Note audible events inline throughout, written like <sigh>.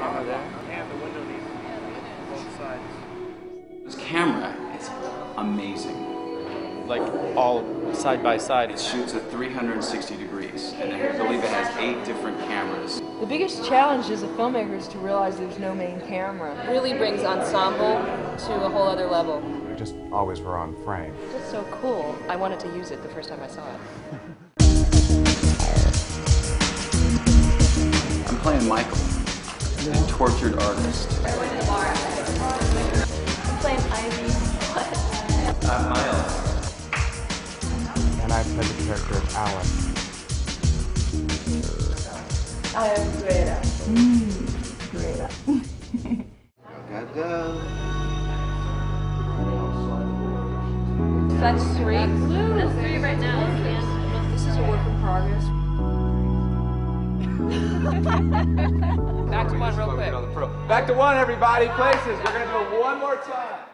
camera there. And the window needs both sides. This camera is amazing. Like all side by side. It shoots at 360 degrees, and I believe it has eight different cameras. The biggest challenge as a filmmaker is to realize there's no main camera. really brings ensemble to a whole other level. We just always were on frame. It's just so cool. I wanted to use it the first time I saw it. I'm playing Michael, a tortured artist. I'm playing Ivy. I'm Miles. And I play the character of Alan. I am Greta. Hmm, Greta. Gotta <laughs> go. That's three. That's three right now. This is a work in progress. <laughs> <laughs> Back to one real quick. Back to one, everybody. Places. We're gonna do it one more time.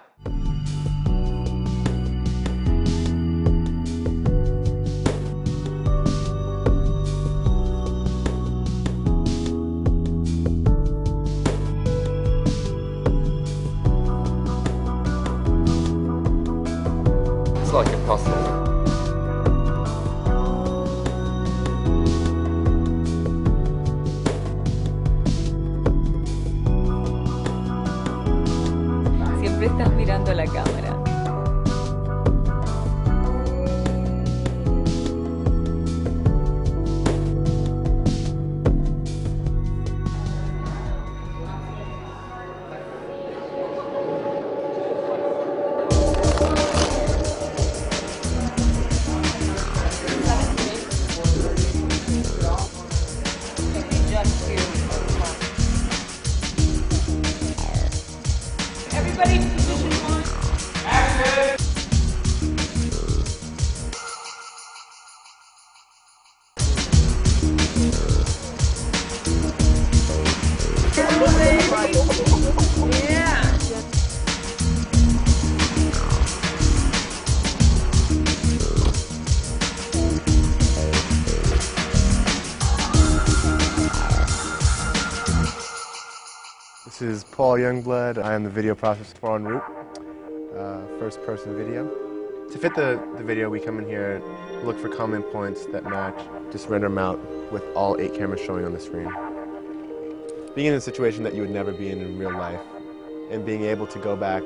It's like a puzzle. Estás mirando la cámara. Everybody This is Paul Youngblood. I am the video processor for En route, uh, first person video. To fit the, the video, we come in here, look for common points that match, just render them out with all eight cameras showing on the screen. Being in a situation that you would never be in in real life, and being able to go back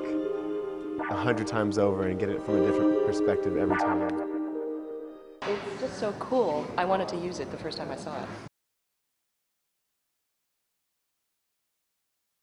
a hundred times over and get it from a different perspective every time. It's just so cool. I wanted to use it the first time I saw it.